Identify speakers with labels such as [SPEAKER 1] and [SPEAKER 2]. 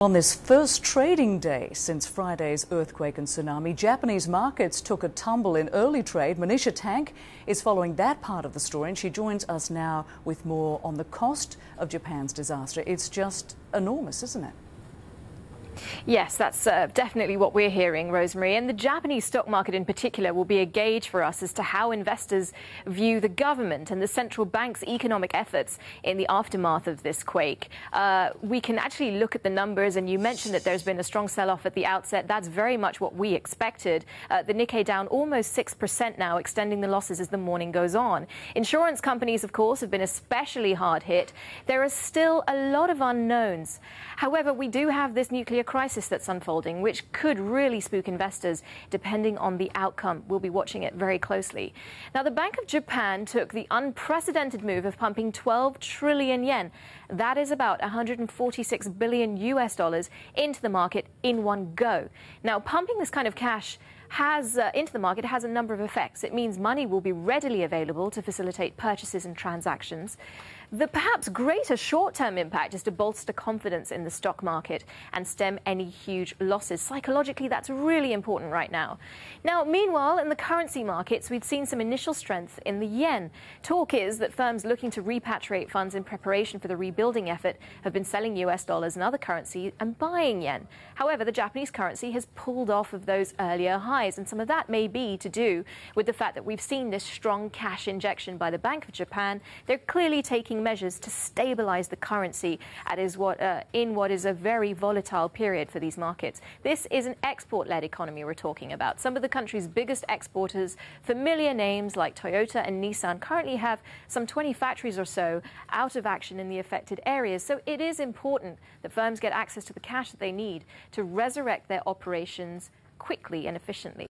[SPEAKER 1] On this first trading day since Friday's earthquake and tsunami, Japanese markets took a tumble in early trade. Manisha Tank is following that part of the story and she joins us now with more on the cost of Japan's disaster. It's just enormous, isn't it?
[SPEAKER 2] Yes, that's uh, definitely what we're hearing, Rosemary. And the Japanese stock market in particular will be a gauge for us as to how investors view the government and the central bank's economic efforts in the aftermath of this quake. Uh, we can actually look at the numbers, and you mentioned that there's been a strong sell off at the outset. That's very much what we expected. Uh, the Nikkei down almost 6% now, extending the losses as the morning goes on. Insurance companies, of course, have been especially hard hit. There are still a lot of unknowns. However, we do have this nuclear crisis that's unfolding, which could really spook investors depending on the outcome. We'll be watching it very closely. Now, the Bank of Japan took the unprecedented move of pumping 12 trillion yen. That is about 146 billion US dollars into the market in one go. Now, pumping this kind of cash has uh, into the market has a number of effects. It means money will be readily available to facilitate purchases and transactions. The perhaps greater short-term impact is to bolster confidence in the stock market and stem any huge losses. Psychologically, that's really important right now. Now, meanwhile, in the currency markets, we've seen some initial strength in the yen. Talk is that firms looking to repatriate funds in preparation for the rebuilding effort have been selling US dollars and other currencies and buying yen. However, the Japanese currency has pulled off of those earlier highs highs. And some of that may be to do with the fact that we've seen this strong cash injection by the Bank of Japan. They're clearly taking measures to stabilize the currency at is what, uh, in what is a very volatile period for these markets. This is an export led economy we're talking about. Some of the country's biggest exporters, familiar names like Toyota and Nissan, currently have some 20 factories or so out of action in the affected areas. So it is important that firms get access to the cash that they need to resurrect their operations quickly and efficiently.